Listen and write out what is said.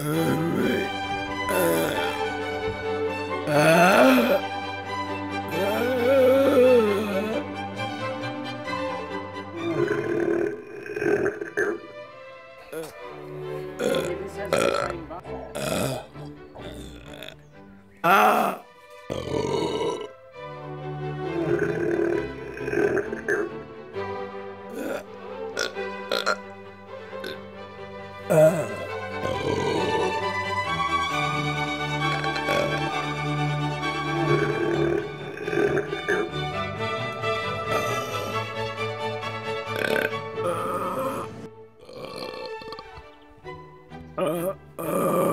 Uh. uh. uh. uh. uh, uh.